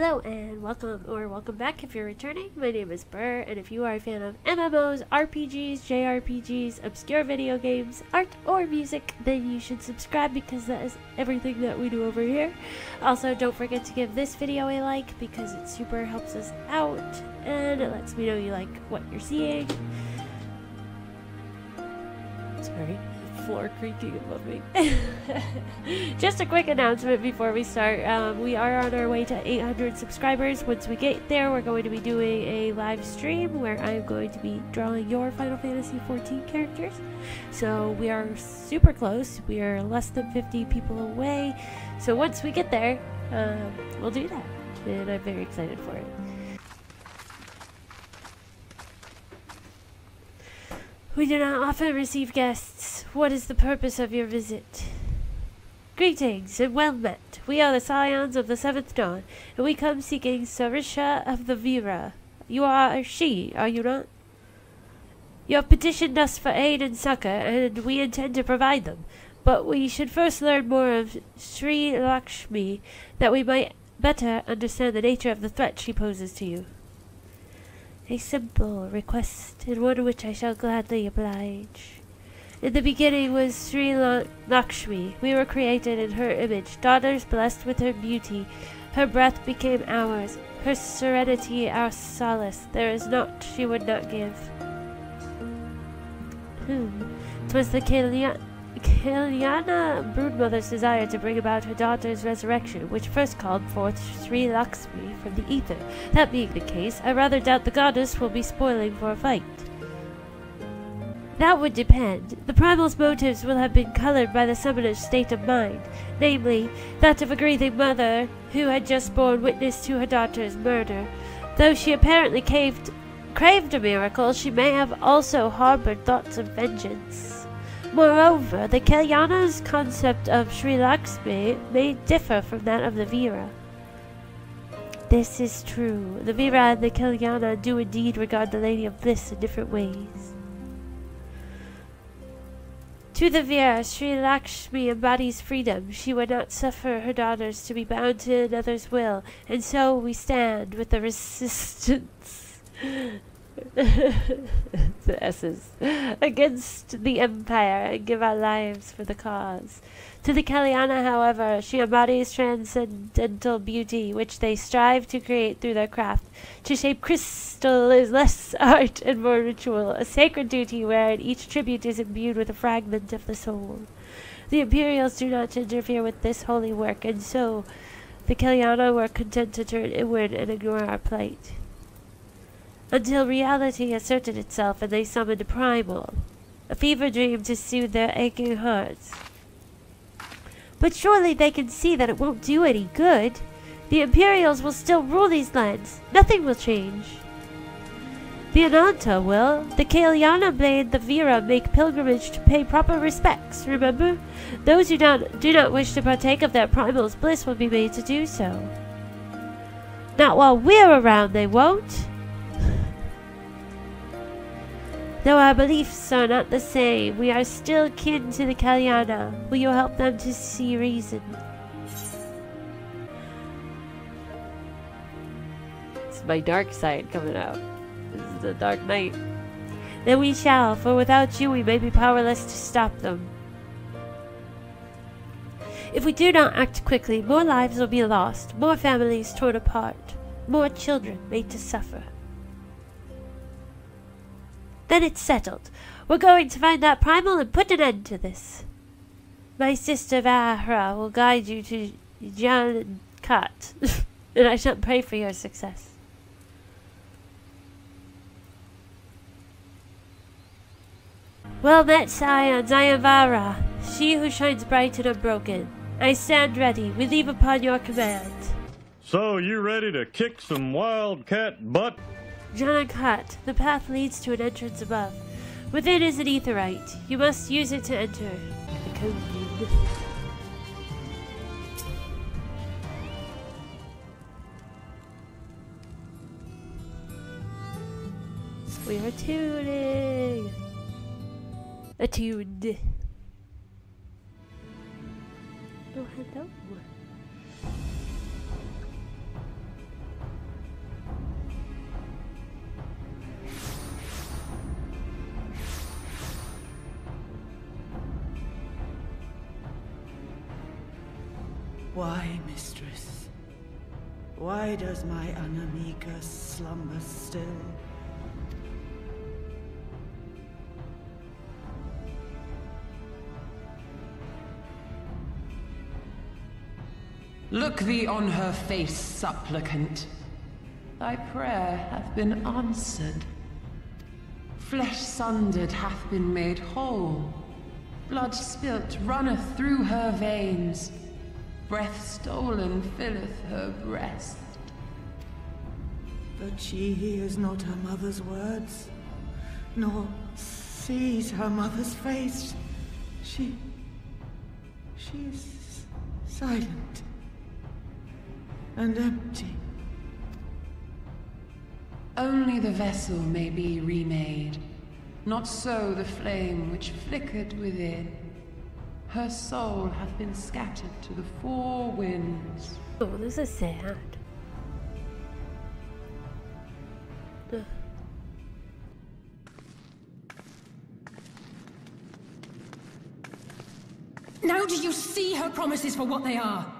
Hello and welcome or welcome back if you're returning. My name is Ber, and if you are a fan of MMOs, RPGs, JRPGs, obscure video games, art, or music, then you should subscribe because that is everything that we do over here. Also, don't forget to give this video a like because it super helps us out and it lets me know you like what you're seeing. Sorry floor creaking above me. Just a quick announcement before we start. Um, we are on our way to 800 subscribers. Once we get there, we're going to be doing a live stream where I'm going to be drawing your Final Fantasy 14 characters. So we are super close. We are less than 50 people away. So once we get there, um, we'll do that. And I'm very excited for it. We do not often receive guests. What is the purpose of your visit? Greetings and well met. We are the scions of the Seventh Dawn, and we come seeking Sarisha of the Vira. You are she, are you not? You have petitioned us for aid and succor, and we intend to provide them. But we should first learn more of Sri Lakshmi, that we might better understand the nature of the threat she poses to you. A simple request, and one which I shall gladly oblige. In the beginning was Sri Lakshmi. We were created in her image, daughters blessed with her beauty. Her breath became ours, her serenity our solace. There is naught she would not give. Hmm. Twas the Kalyana Broodmother's desire to bring about her daughter's resurrection, which first called forth Sri Lakshmi from the ether. That being the case, I rather doubt the goddess will be spoiling for a fight. That would depend. The primal's motives will have been colored by the summoner's state of mind, namely, that of a grieving mother who had just borne witness to her daughter's murder. Though she apparently caved, craved a miracle, she may have also harbored thoughts of vengeance. Moreover, the Kalyana's concept of Sri Lakshmi may differ from that of the Vira. This is true. The Vira and the Kalyana do indeed regard the Lady of Bliss in different ways. To the Vira, Sri Lakshmi embodies freedom. She would not suffer her daughters to be bound to another's will, and so we stand with the resistance the S's, against the Empire and give our lives for the cause. To the Kalyana, however, she embodies transcendental beauty, which they strive to create through their craft. To shape crystal is less art and more ritual, a sacred duty wherein each tribute is imbued with a fragment of the soul. The Imperials do not interfere with this holy work, and so the Kalyana were content to turn inward and ignore our plight until reality asserted itself and they summoned a primal, a fever dream to soothe their aching hearts. But surely they can see that it won't do any good. The Imperials will still rule these lands. Nothing will change. The Ananta will. The Kalyana made the Vira make pilgrimage to pay proper respects, remember? Those who not, do not wish to partake of their primal's bliss will be made to do so. Not while we're around, they won't. Though our beliefs are not the same, we are still kin to the Kalyana. Will you help them to see reason? It's my dark side coming out. This is the Dark Knight. Then we shall, for without you we may be powerless to stop them. If we do not act quickly, more lives will be lost, more families torn apart, more children made to suffer. Then it's settled. We're going to find that primal and put an end to this. My sister Vahra will guide you to Jan Kat, and I shall pray for your success. Well met, I uh, am she who shines bright and unbroken. I stand ready. We leave upon your command. So, you ready to kick some wildcat butt? Janakat, the path leads to an entrance above. Within is an etherite. You must use it to enter. We are Attuned. Oh, hello. Why, mistress? Why does my Anamika slumber still? Look thee on her face, supplicant. Thy prayer hath been answered. Flesh sundered hath been made whole. Blood spilt runneth through her veins. Breath stolen filleth her breast. But she hears not her mother's words, nor sees her mother's face. She. she is silent and empty. Only the vessel may be remade, not so the flame which flickered within. Her soul hath been scattered to the four winds. Oh, this is sad. Ugh. Now do you see her promises for what they are?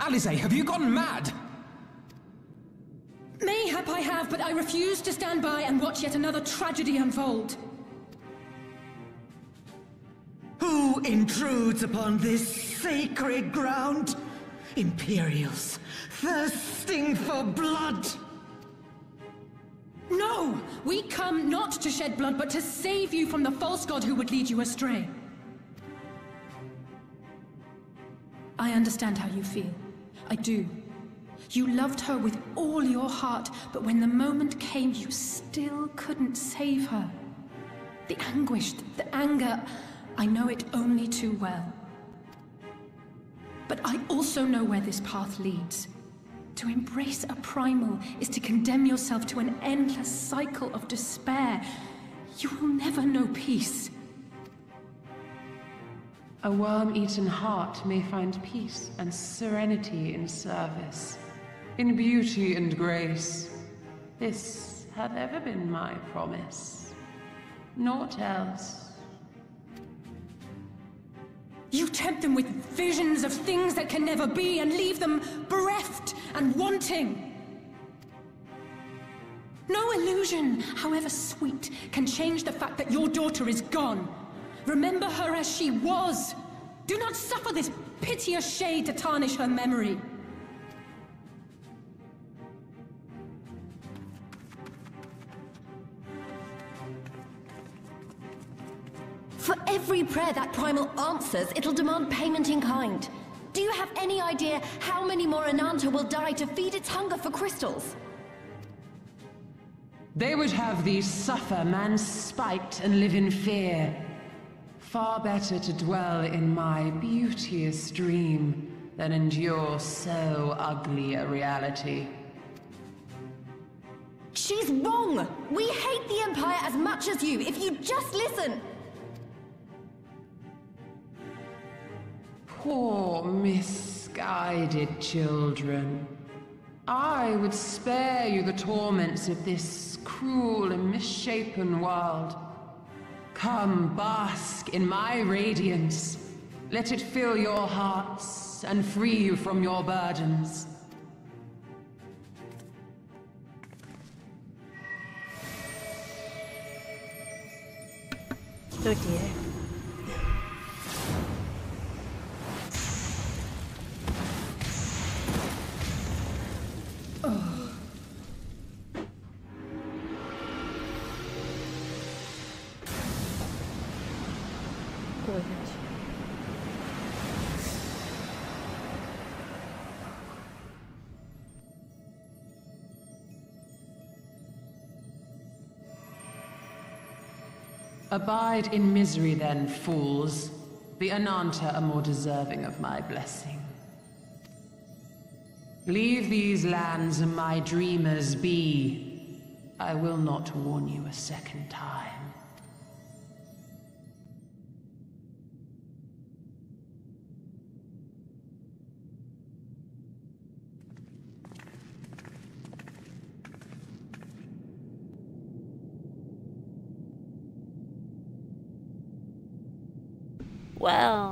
Alisaie, have you gone mad? Mayhap I have, but I refuse to stand by and watch yet another tragedy unfold. Who intrudes upon this sacred ground? Imperials, thirsting for blood! No! We come not to shed blood, but to save you from the false god who would lead you astray. I understand how you feel. I do. You loved her with all your heart, but when the moment came, you still couldn't save her. The anguish, the anger, I know it only too well. But I also know where this path leads. To embrace a primal is to condemn yourself to an endless cycle of despair. You will never know peace. A worm-eaten heart may find peace and serenity in service, in beauty and grace. This hath ever been my promise. Naught else. You tempt them with visions of things that can never be and leave them bereft and wanting. No illusion, however sweet, can change the fact that your daughter is gone. Remember her as she was. Do not suffer this piteous shade to tarnish her memory. For every prayer that primal answers, it'll demand payment in kind. Do you have any idea how many more Ananta will die to feed its hunger for crystals? They would have thee suffer man's spite and live in fear. Far better to dwell in my beauteous dream than endure so ugly a reality. She's wrong! We hate the Empire as much as you, if you just listen! Poor misguided children. I would spare you the torments of this cruel and misshapen world. Come, bask in my radiance. Let it fill your hearts and free you from your burdens. Oh dear. Abide in misery then, fools. The Ananta are more deserving of my blessing. Leave these lands and my dreamers be. I will not warn you a second time.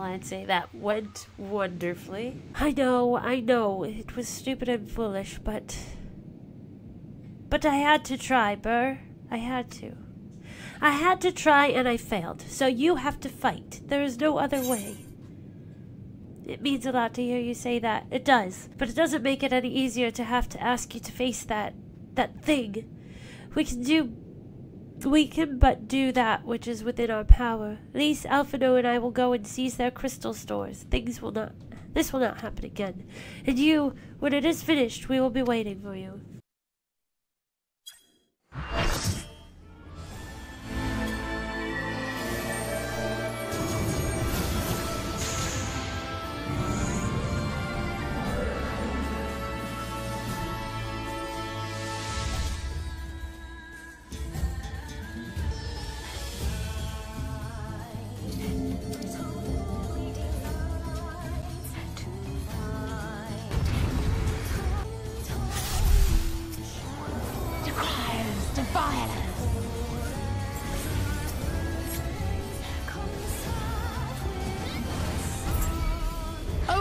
I'd say that went wonderfully. I know, I know, it was stupid and foolish, but. But I had to try, Ber. I had to. I had to try and I failed, so you have to fight. There is no other way. It means a lot to hear you say that. It does. But it doesn't make it any easier to have to ask you to face that. that thing. We can do we can but do that which is within our power. Lyse, Alphinaud and I will go and seize their crystal stores. Things will not. This will not happen again. And you, when it is finished, we will be waiting for you.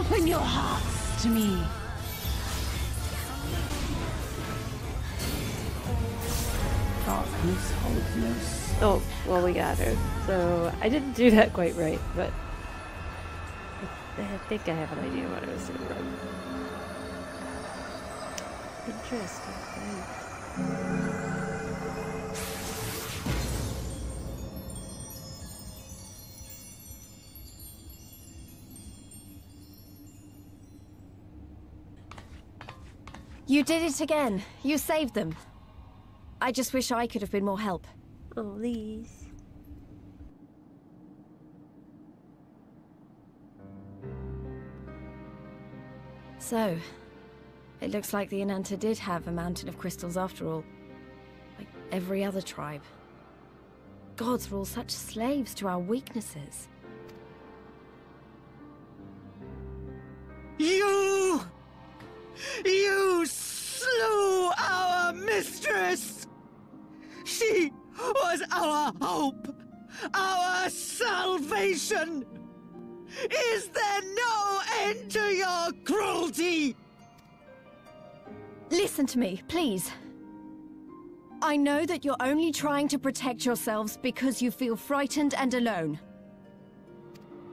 Open your hearts to me. Darkness holds no Oh, well, we got her. So I didn't do that quite right, but I, I think I have an idea what I was doing wrong. Interesting. right. You did it again. You saved them. I just wish I could have been more help. Oh, Lyse. So, it looks like the Ananta did have a mountain of crystals after all. Like every other tribe. Gods were all such slaves to our weaknesses. Listen to me, please. I know that you're only trying to protect yourselves because you feel frightened and alone.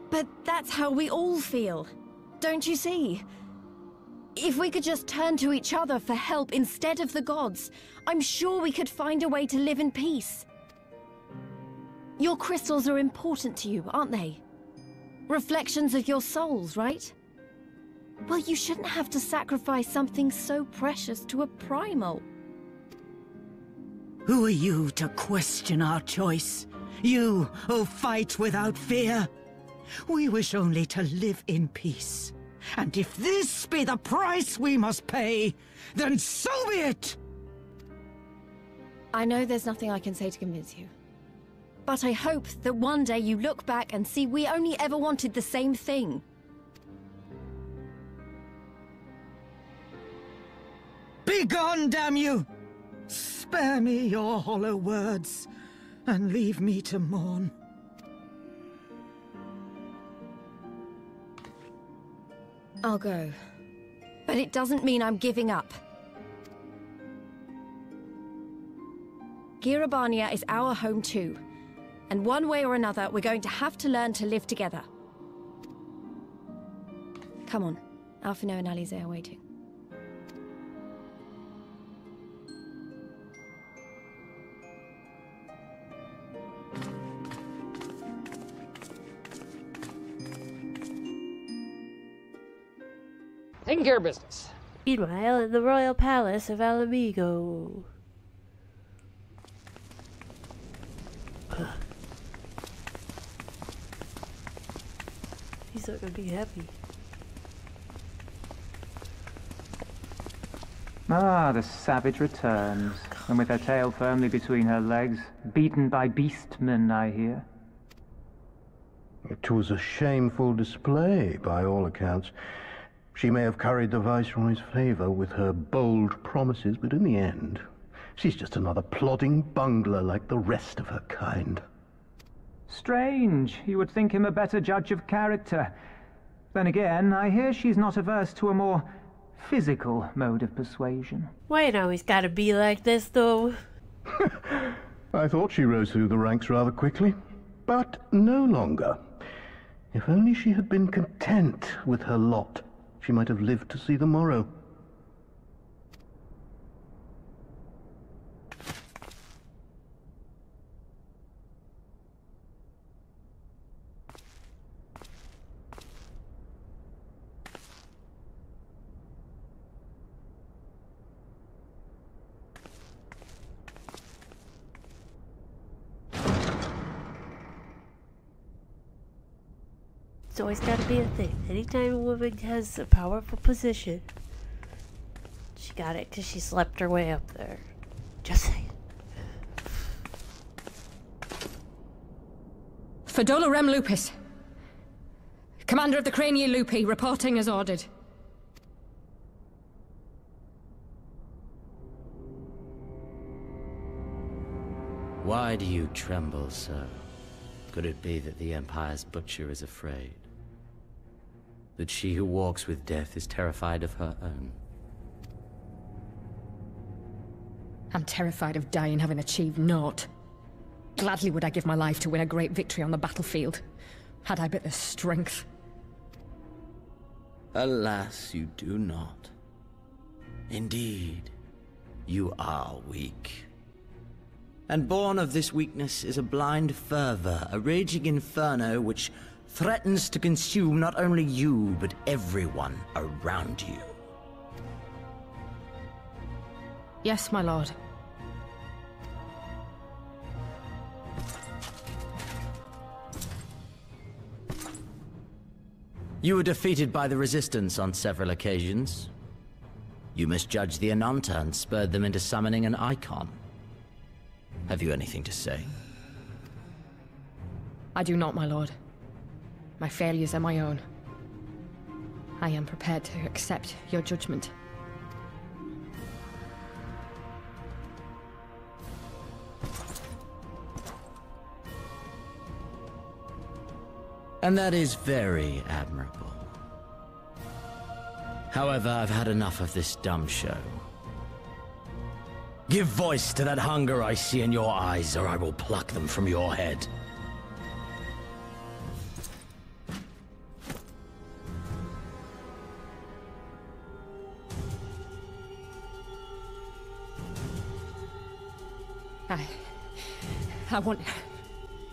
But that's how we all feel. Don't you see? If we could just turn to each other for help instead of the gods, I'm sure we could find a way to live in peace. Your crystals are important to you, aren't they? Reflections of your souls, right? Well, you shouldn't have to sacrifice something so precious to a primal. Who are you to question our choice? You who fight without fear? We wish only to live in peace. And if this be the price we must pay, then so be it! I know there's nothing I can say to convince you. But I hope that one day you look back and see we only ever wanted the same thing. Begone, damn you! Spare me your hollow words, and leave me to mourn. I'll go. But it doesn't mean I'm giving up. Gyr Abania is our home too. And one way or another, we're going to have to learn to live together. Come on. Alphinaud and Alisaie are waiting. Taking care of business. Meanwhile, in the royal palace of Ala Mhigo. He's not gonna be happy. Ah, the savage returns, and with her tail firmly between her legs, beaten by beastmen, I hear. It was a shameful display, by all accounts. She may have curried the Viceroy's favor with her bold promises, but in the end, she's just another plodding bungler like the rest of her kind. Strange. You would think him a better judge of character. Then again, I hear she's not averse to a more physical mode of persuasion. Why it always gotta be like this, though? I thought she rose through the ranks rather quickly, but no longer. If only she had been content with her lot, she might have lived to see the morrow. It's always gotta be a thing. Anytime a woman has a powerful position, she got it because she slept her way up there. Just saying. Fordola rem Lupis. Commander of the Crania Lupi, reporting as ordered. Why do you tremble so? Could it be that the Empire's butcher is afraid? That she who walks with death is terrified of her own? I'm terrified of dying having achieved naught. Gladly would I give my life to win a great victory on the battlefield, had I but the strength. Alas, you do not. Indeed, you are weak. And born of this weakness is a blind fervor, a raging inferno which threatens to consume not only you, but everyone around you. Yes, my lord. You were defeated by the Resistance on several occasions. You misjudged the Ananta and spurred them into summoning an Icon. Have you anything to say? I do not, my lord. My failures are my own. I am prepared to accept your judgment. And that is very admirable. However, I've had enough of this dumb show. Give voice to that hunger I see in your eyes, or I will pluck them from your head. I want...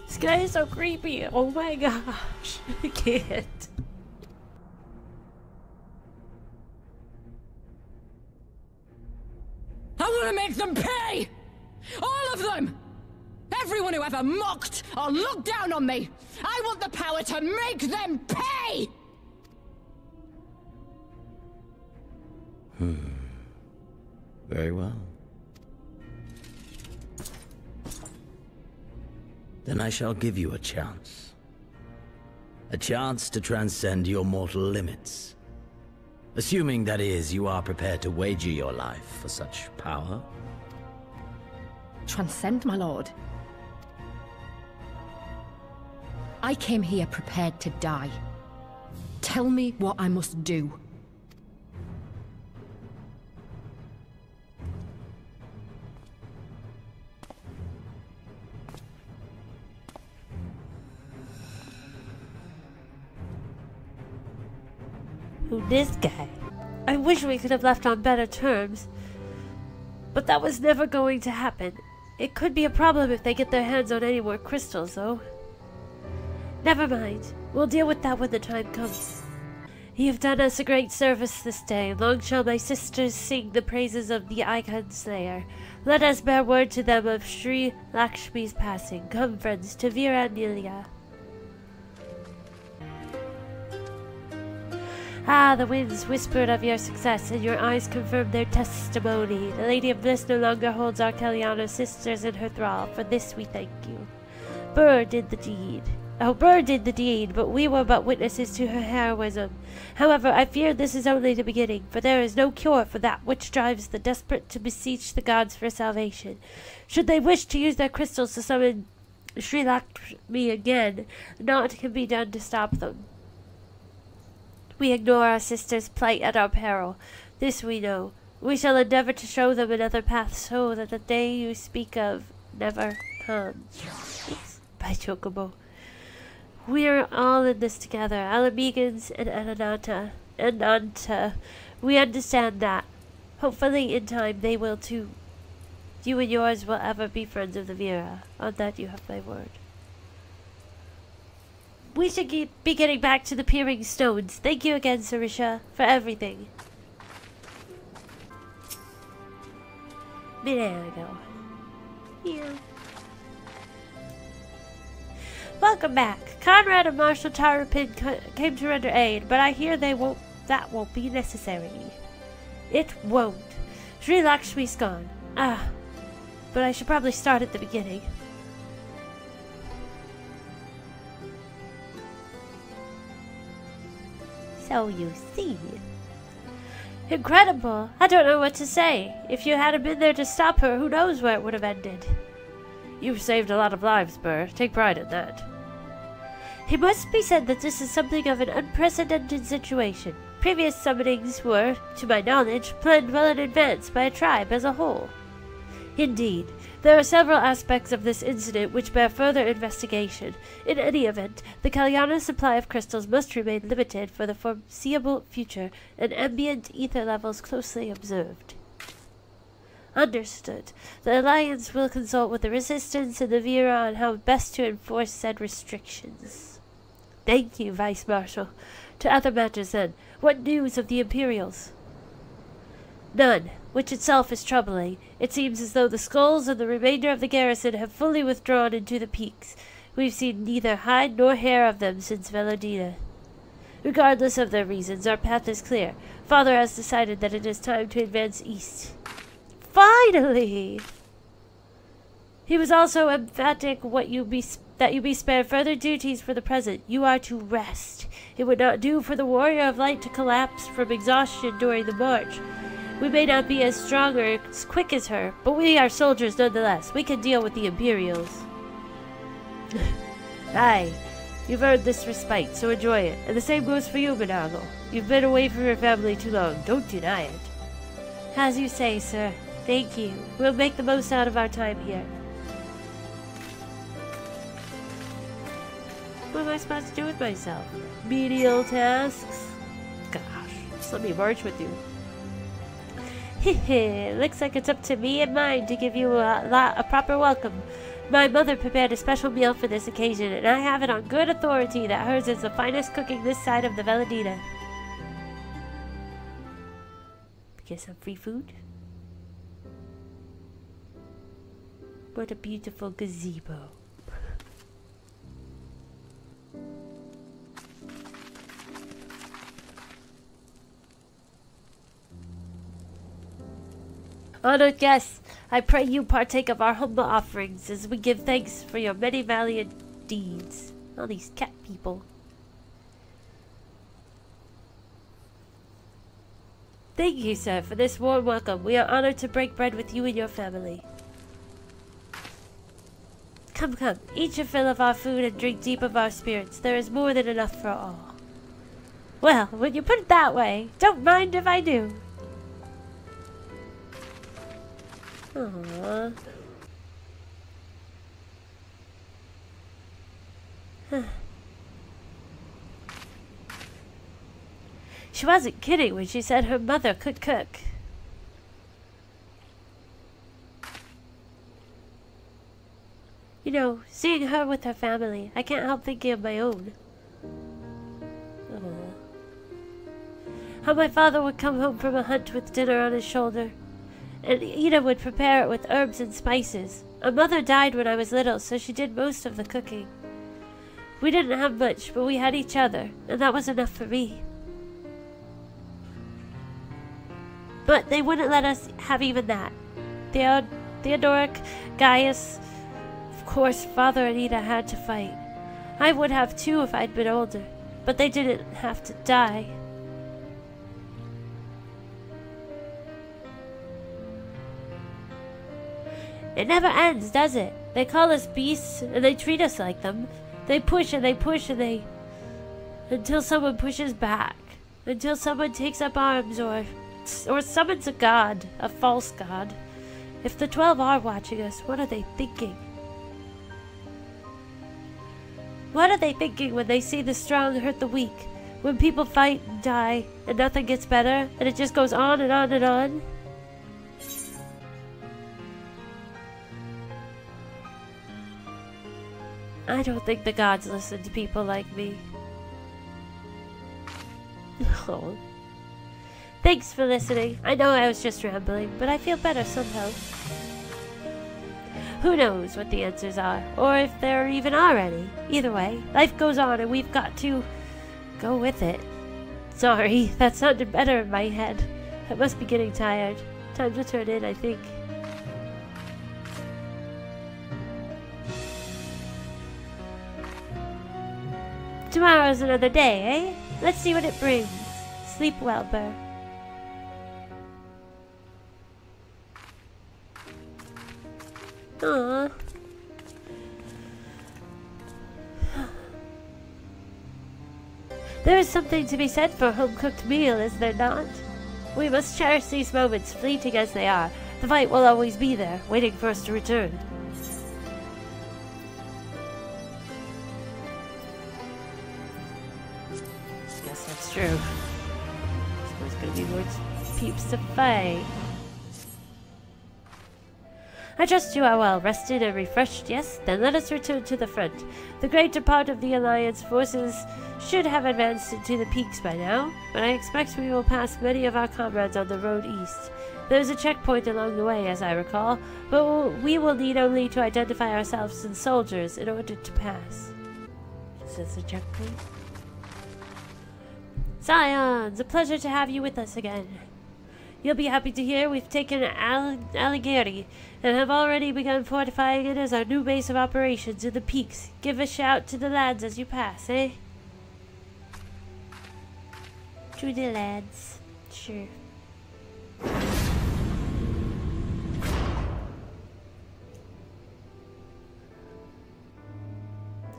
This guy is so creepy. Oh my gosh. I can't. I want to make them pay! All of them! Everyone who ever mocked or looked down on me! I want the power to make them pay! Hmm. Very well. Then I shall give you a chance. A chance to transcend your mortal limits. Assuming, that is, you are prepared to wager your life for such power. Transcend, my lord. I came here prepared to die. Tell me what I must do. This guy? I wish we could have left on better terms. But that was never going to happen. It could be a problem if they get their hands on any more crystals, though. Never mind. We'll deal with that when the time comes. You've done us a great service this day. Long shall my sisters sing the praises of the Icon Slayer. Let us bear word to them of Sri Lakshmi's passing. Come, friends, to Viranilia. Ah, the winds whispered of your success, and your eyes confirmed their testimony. The Lady of Bliss no longer holds our Kalyana sisters in her thrall. For this we thank you. Ber did the deed. Oh, Ber did the deed, but we were but witnesses to her heroism. However, I fear this is only the beginning, for there is no cure for that which drives the desperate to beseech the gods for salvation. Should they wish to use their crystals to summon locked me again. Naught can be done to stop them. We ignore our sister's plight at our peril. This we know. We shall endeavor to show them another path so that the day you speak of never comes. By Chocobo. We are all in this together, Ala Mhigans and Ananta and Nanta. We understand that. Hopefully in time they will too. You and yours will ever be friends of the Vira. On that you have my word. We should get, be getting back to the Peering Stones. Thank you again, Sarisha, for everything. There. Yeah. Welcome back. Conrad and Marshal Tarupin came to render aid, but I hear they won't. That won't be necessary. It won't. Sri Lakshmi's gone. Ah, but I should probably start at the beginning. So you see. Incredible! I don't know what to say. If you hadn't been there to stop her, who knows where it would have ended. You've saved a lot of lives, Ber. Take pride in that. It must be said that this is something of an unprecedented situation. Previous summonings were, to my knowledge, planned well in advance by a tribe as a whole. Indeed, there are several aspects of this incident which bear further investigation. In any event, the Kalyana supply of crystals must remain limited for the foreseeable future, and ambient ether levels closely observed. Understood. The Alliance will consult with the Resistance and the Vira on how best to enforce said restrictions. Thank you, Vice Marshal. To other matters, then. What news of the Imperials? None, which itself is troubling. It seems as though the skulls and the remainder of the garrison have fully withdrawn into the peaks. We've seen neither hide nor hair of them since Velodyna. Regardless of their reasons, our path is clear. Father has decided that it is time to advance east. Finally! He was also emphatic what you be that you be spared further duties for the present. You are to rest. It would not do for the warrior of light to collapse from exhaustion during the march. We may not be as strong or as quick as her, but we are soldiers nonetheless. We can deal with the Imperials. Aye, you've earned this respite, so enjoy it. And the same goes for you, M'naago. You've been away from your family too long. Don't deny it. As you say, sir. Thank you. We'll make the most out of our time here. What am I supposed to do with myself? Menial tasks? Gosh, just let me march with you. Hehe, looks like it's up to me and mine to give you uh, a, lot, a proper welcome. My mother prepared a special meal for this occasion, and I have it on good authority that hers is the finest cooking this side of the Velodyna. Get some free food? What a beautiful gazebo. Honored guests, I pray you partake of our humble offerings as we give thanks for your many valiant deeds. All these cat people. Thank you, sir, for this warm welcome. We are honored to break bread with you and your family. Come, come, eat your fill of our food and drink deep of our spirits. There is more than enough for all. Well, when you put it that way, don't mind if I do. She wasn't kidding when she said her mother could cook. You know, seeing her with her family, I can't help thinking of my own. Aww. How my father would come home from a hunt with dinner on his shoulder, and Ida would prepare it with herbs and spices. My mother died when I was little, so she did most of the cooking. We didn't have much, but we had each other, and that was enough for me. But they wouldn't let us have even that. Theod Theodoric, Gaius, of course, Father and Ida had to fight. I would have too if I'd been older, but they didn't have to die. It never ends, does it? They call us beasts, and they treat us like them. They push and they push and they... Until someone pushes back. Until someone takes up arms or... Or summons a god. A false god. If the Twelve are watching us, what are they thinking? What are they thinking when they see the strong hurt the weak? When people fight and die, and nothing gets better, and it just goes on and on and on? I don't think the gods listen to people like me. Oh. Thanks for listening. I know I was just rambling, but I feel better somehow. Who knows what the answers are, or if there even are any. Either way, life goes on and we've got to go with it. Sorry, that sounded better in my head. I must be getting tired. Time to turn in, I think. Tomorrow's another day, eh? Let's see what it brings. Sleep well, Burr. Aww. There is something to be said for a home-cooked meal, is there not? We must cherish these moments, fleeting as they are. The fight will always be there, waiting for us to return. Fight. I trust you are well rested and refreshed, yes? Then let us return to the front. The greater part of the Alliance forces should have advanced into the peaks by now, but I expect we will pass many of our comrades on the road east. There is a checkpoint along the way, as I recall, but we will need only to identify ourselves as soldiers in order to pass. Is this a checkpoint? Scions, a pleasure to have you with us again. You'll be happy to hear we've taken Al Ala Ghiri and have already begun fortifying it as our new base of operations in the peaks. Give a shout to the lads as you pass, eh? To the lads. Sure.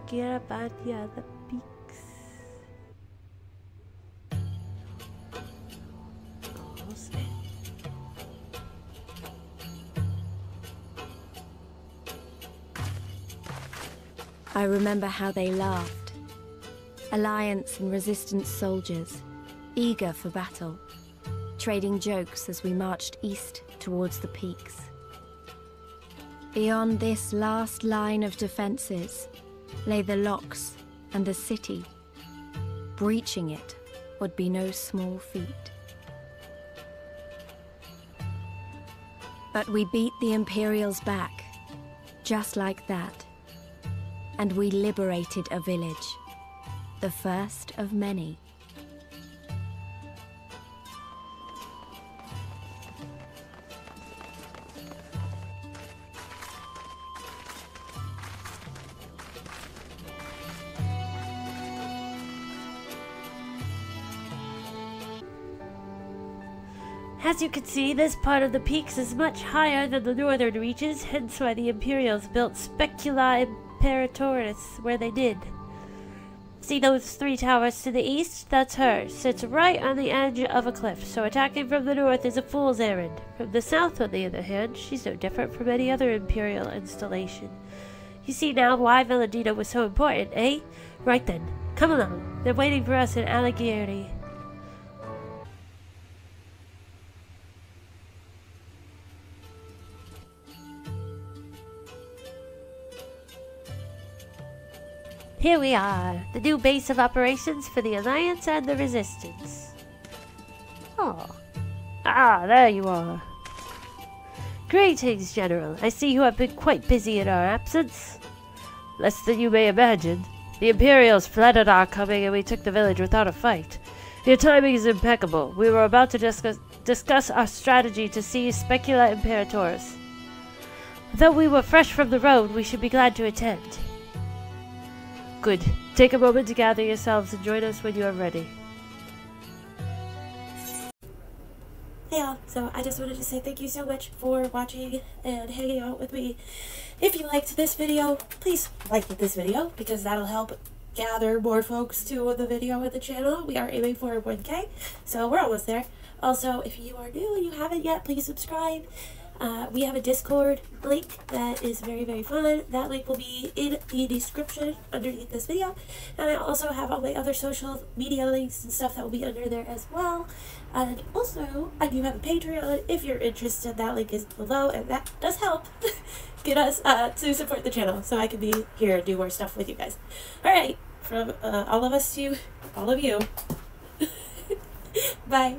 Get up on the other I remember how they laughed. Alliance and Resistance soldiers, eager for battle, trading jokes as we marched east towards the peaks. Beyond this last line of defenses lay the locks and the city. Breaching it would be no small feat. But we beat the Imperials back, just like that and we liberated a village, the first of many. As you can see, this part of the peaks is much higher than the northern reaches, hence why the Imperials built Specula Imperatoris where they did. See those three towers to the east? That's her. Sits right on the edge of a cliff, so attacking from the north is a fool's errand. From the south, on the other hand, she's no different from any other Imperial installation. You see now why Velodyna was so important, eh? Right then, come along. They're waiting for us in Ala Ghiri. Here we are, the new base of operations for the Alliance and the Resistance. Oh. Ah, there you are. Greetings, General. I see you have been quite busy in our absence. Less than you may imagine. The Imperials fled at our coming and we took the village without a fight. Your timing is impeccable. We were about to discuss, discuss our strategy to seize Specula Imperatoris. Though we were fresh from the road, we should be glad to attend. Good. Take a moment to gather yourselves and join us when you are ready. hey all. So I just wanted to say thank you so much for watching and hanging out with me. If you liked this video, please like this video because that'll help gather more folks to the video and the channel. We are aiming for 1k, so we're almost there. Also, if you are new and you haven't yet, please subscribe. Uh, we have a Discord link that is very, very fun. That link will be in the description underneath this video. And I also have all my other social media links and stuff that will be under there as well. And also, I do have a Patreon if you're interested. That link is below, and that does help get us uh, to support the channel so I can be here and do more stuff with you guys. Alright, from uh, all of us to all of you. Bye.